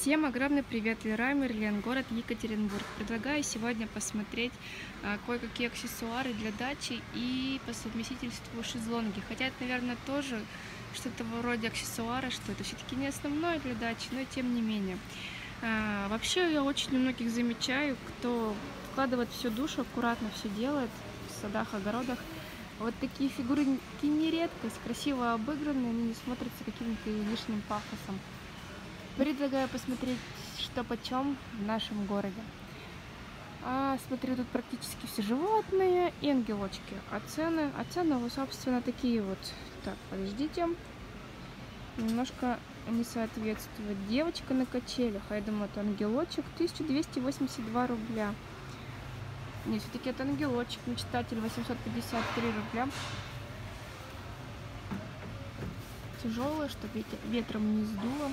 Всем огромный привет, Лерай Мерлен, город Екатеринбург. Предлагаю сегодня посмотреть а, кое-какие аксессуары для дачи и по совместительству шезлонги. Хотя это, наверное, тоже что-то вроде аксессуара, что это все-таки не основное для дачи, но тем не менее. А, вообще я очень у многих замечаю, кто вкладывает всю душу, аккуратно все делает в садах, огородах. Вот такие фигуры не редкость, красиво обыгранные, они не смотрятся каким-то лишним пафосом. Предлагаю посмотреть, что почем в нашем городе. А, смотрю, тут практически все животные и ангелочки. А цены, а цены, вот, собственно, такие вот. Так, подождите. Немножко не соответствует. Девочка на качелях, а я думаю, это ангелочек. 1282 рубля. Нет, все-таки это ангелочек, мечтатель, 853 рубля. Тяжелое, чтобы ветром не сдуло.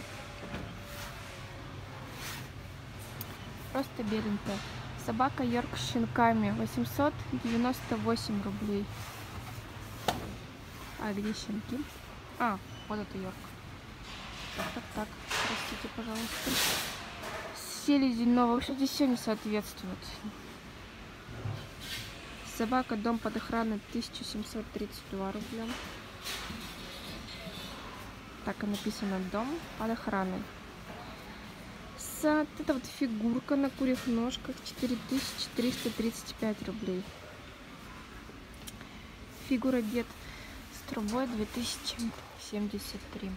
Просто беленькая. Собака Йорк с щенками 898 рублей. А где щенки? А, вот это Йорк. Так, так. Простите, пожалуйста. Селезень, но, в общем, здесь все не соответствует. Собака дом под охраной 1732 рубля. Так и написано дом под охраной вот эта вот фигурка на курьих ножках 4335 рублей. Фигура дед с трубой 2073.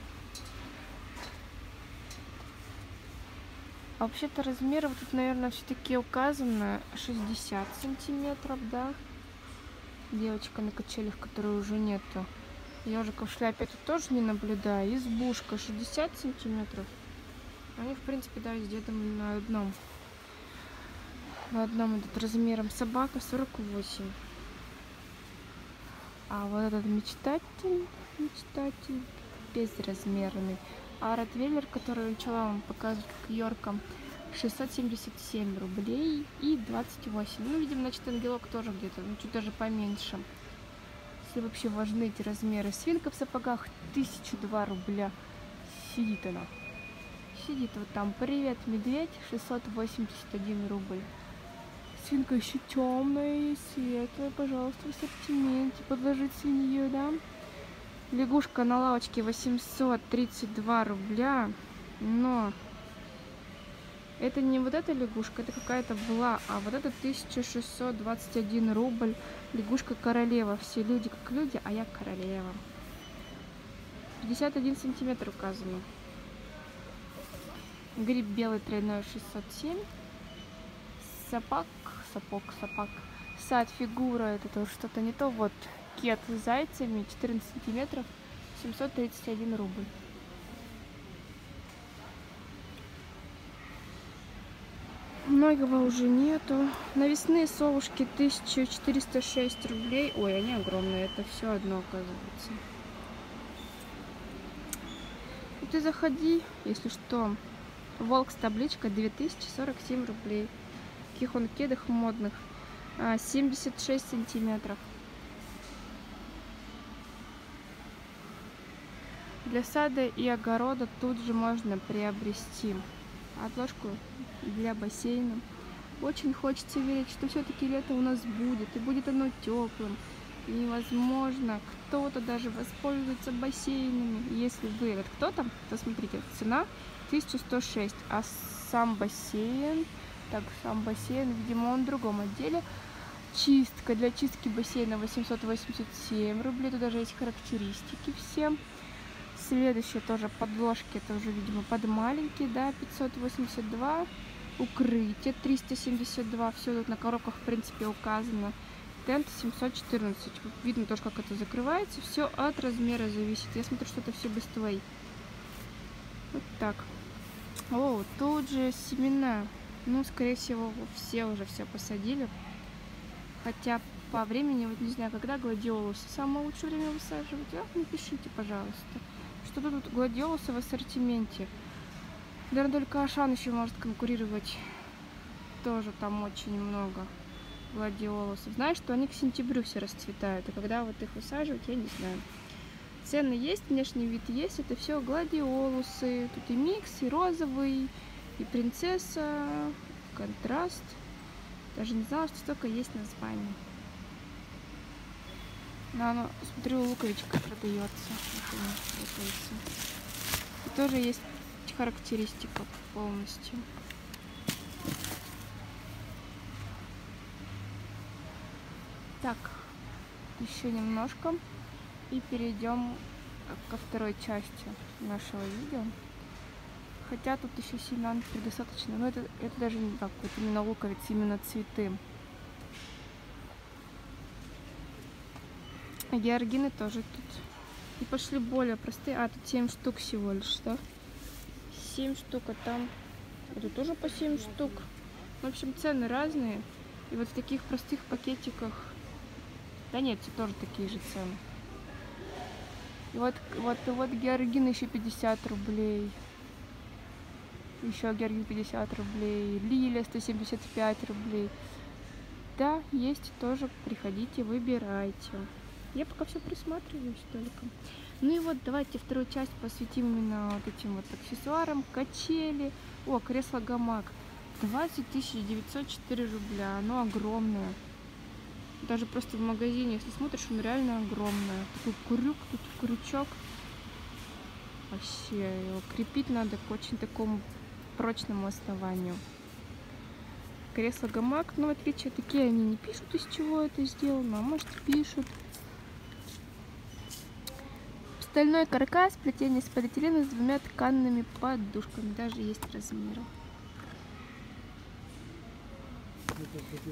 А вообще-то размеров тут, наверное, все-таки указано 60 сантиметров, да? Девочка на качелях, которой уже нету. Ежика в шляпе тут тоже не наблюдаю. Избушка 60 сантиметров. Они, в принципе, да, с дедом на одном. На одном этот размером собака 48. А вот этот мечтатель, мечтатель безразмерный. А Ротвейлер, который начала вам показывать как Йорком, 677 рублей и 28. Ну, видимо, значит, ангелок тоже где-то, ну, чуть даже поменьше. Если вообще важны эти размеры. Свинка в сапогах 1002 рубля. Сидит она сидит вот там. Привет, медведь, 681 рубль. Свинка еще темная и светлая, пожалуйста, в ассортименте. Подложить свинью, да? Лягушка на лавочке 832 рубля. Но это не вот эта лягушка, это какая-то была, а вот это 1621 рубль. Лягушка королева. Все люди как люди, а я королева. 51 сантиметр указано. Гриб белый тройной 607. Сапог, сапог, сапог. Сад, фигура, это тоже что-то не то. Вот кет с зайцами 14 сантиметров 731 рубль. Многого уже нету. Навесные совушки 1406 рублей. Ой, они огромные. Это все одно оказывается. Ты заходи, если что. Волк с табличкой 2047 рублей. Каких он кедах модных. 76 а, сантиметров. Для сада и огорода тут же можно приобрести отложку для бассейна. Очень хочется верить, что все-таки лето у нас будет, и будет оно теплым. И, возможно, кто-то даже воспользуется бассейнами. Если вы этот кто-то, то смотрите, цена 1106, а сам бассейн, так, сам бассейн, видимо, он в другом отделе. Чистка для чистки бассейна 887 рублей, тут даже есть характеристики все. Следующие тоже подложки, это уже, видимо, под маленькие, да, 582. Укрытие 372, все тут на коробках, в принципе, указано. Тент 714, видно тоже, как это закрывается, все от размера зависит. Я смотрю, что это все твоей. Вот так. О, тут же семена. Ну, скорее всего, все уже все посадили. Хотя по времени, вот не знаю, когда гладиолусы самое лучшее время высаживать. А, напишите, пожалуйста. Что тут гладиолусы в ассортименте? Наверное, только Ашан еще может конкурировать. Тоже там очень много гладиолусов. Знаешь, что они к сентябрю все расцветают. И когда вот их высаживать, я не знаю. Цены есть, внешний вид есть. Это все гладиолусы. Тут и микс, и розовый, И принцесса, контраст. Даже не знала, что столько есть названий. Но оно, смотрю, луковичка продается. тоже есть характеристика полностью. Так, еще немножко и перейдем ко второй части нашего видео. Хотя тут еще семян предостаточно, но это, это даже не так, вот именно луковиц, именно цветы. А георгины тоже тут. И пошли более простые. А, тут 7 штук всего лишь, да? 7 штук, а там... Это тоже по 7 штук. В общем, цены разные. И вот в таких простых пакетиках... Да нет, все тоже такие же цены. И вот, вот, вот георгин еще 50 рублей. Еще георгин 50 рублей. Лилия 175 рублей. Да, есть тоже. Приходите, выбирайте. Я пока все присматриваюсь только. Ну и вот давайте вторую часть посвятим именно вот этим вот аксессуарам. Качели. О, кресло-гамак. 20 904 рубля. Оно огромное. Даже просто в магазине, если смотришь, он реально огромное. Такой крюк, тут крючок. Вообще, его крепить надо к очень такому прочному основанию. Кресло-гамак, но в отличие такие они не пишут, из чего это сделано, а может пишут. Стальной каркас, плетение из полиэтилена с двумя тканными подушками. Даже есть размеры.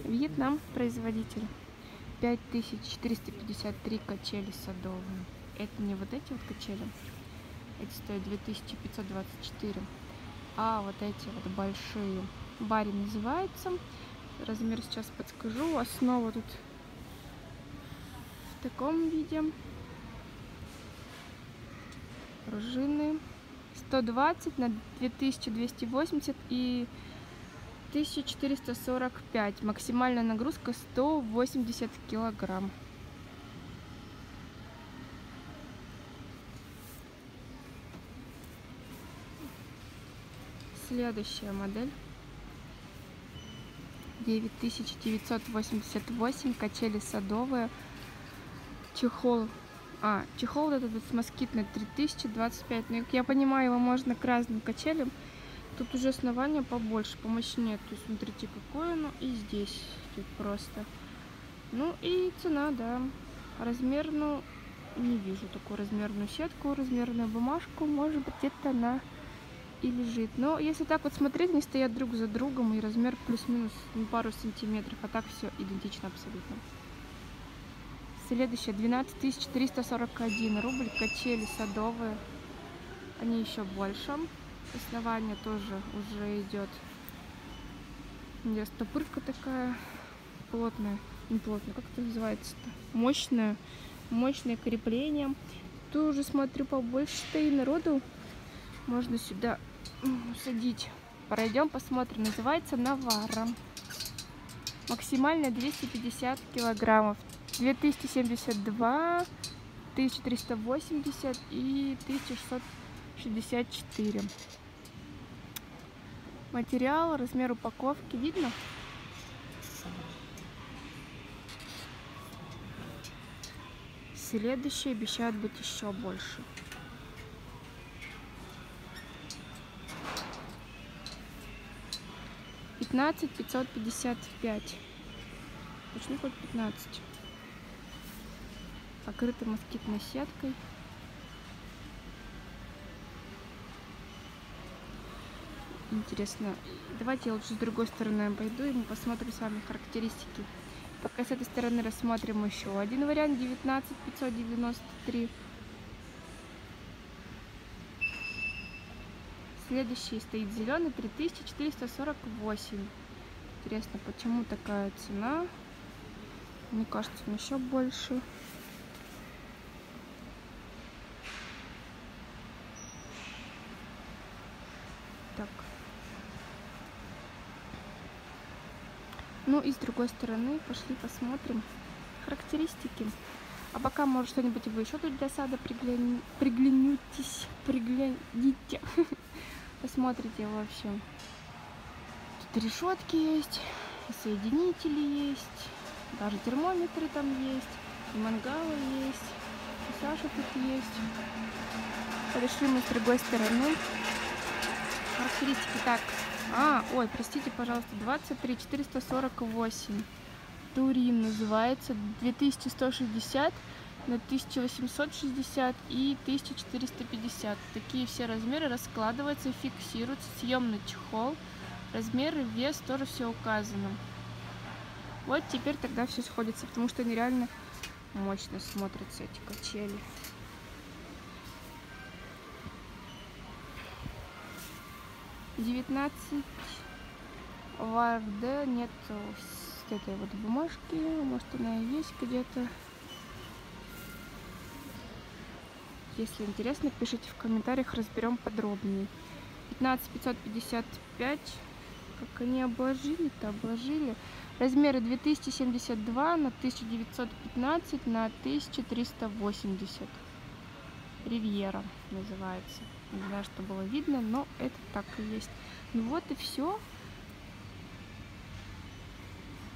Вьетнам производитель. 5453 качели садовые. Это не вот эти вот качели. Эти стоят 2524. А вот эти вот большие. Бари называется. Размер сейчас подскажу. Основа тут в таком виде пружины 120 на 2280 и 1445 максимальная нагрузка 180 килограмм. Следующая модель. 9988 качели садовые. Чехол. А, чехол этот, этот москитный 3025. Ну, я понимаю, его можно к разным качелям. Тут уже основание побольше, помощнее. То есть, смотрите, какое оно. И здесь тут просто. Ну и цена, да. Размер, ну, не вижу такую размерную сетку, размерную бумажку. Может быть, где-то она и лежит. Но если так вот смотреть, они стоят друг за другом. И размер плюс-минус ну, пару сантиметров. А так все идентично абсолютно. Следующее 12 341 рубль. Качели садовые. Они еще больше. Основание тоже уже идет. Есть топырка такая плотная. Не плотная, как это называется-то? Мощная. Мощное крепление. Тут уже смотрю побольше-то и народу. Можно сюда садить. Пройдем, посмотрим. Называется Навара. Максимально 250 килограммов. 2072, 1380 и 1664. Материал, размер упаковки видно? Следующие обещают быть еще больше. Пятнадцать пятьсот пятьдесят пять. Почему хоть пятнадцать? покрыты москитной сеткой. Интересно. Давайте я лучше с другой стороны обойду, и мы посмотрим с вами характеристики. Пока с этой стороны рассмотрим еще один вариант 19593. Следующий стоит зеленый 3448. Интересно, почему такая цена? Мне кажется, он еще больше. Ну и с другой стороны пошли посмотрим характеристики. А пока, может, что-нибудь вы еще тут для сада приглянетесь, пригляните. Посмотрите, в общем. Тут решетки есть, соединители есть, даже термометры там есть, и мангалы есть, и Саша тут есть. Подошли мы с другой стороны. Характеристики так. А, ой, простите, пожалуйста, 23 448. Турин называется 2160 на 1860 и 1450. Такие все размеры раскладываются, фиксируются, съемный чехол. Размеры, вес тоже все указано. Вот теперь тогда все сходится, потому что нереально мощно смотрятся эти качели. Девятнадцать ВРД нет с этой вот бумажки, может она и есть где-то. Если интересно, пишите в комментариях, разберем подробнее. 15 555 как они обложили-то, обложили. Размеры 2072 на 1915 на 1380. Ривьера называется. Не знаю, что было видно, но это так и есть. Ну вот и все.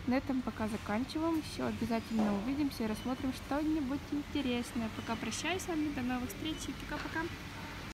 На этом пока заканчиваем. Все, обязательно увидимся и рассмотрим что-нибудь интересное. Пока прощаюсь с вами. До новых встреч и пока-пока.